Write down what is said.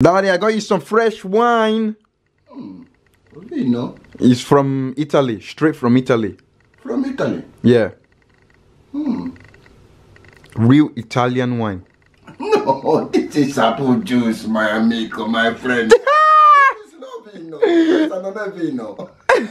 Daddy, I got you some fresh wine. Hmm, you know It's from Italy, straight from Italy. from Italy. Yeah. Hmm. Real Italian wine. No, this is apple juice, my amigo, my friend. it's not vino. It's another vino.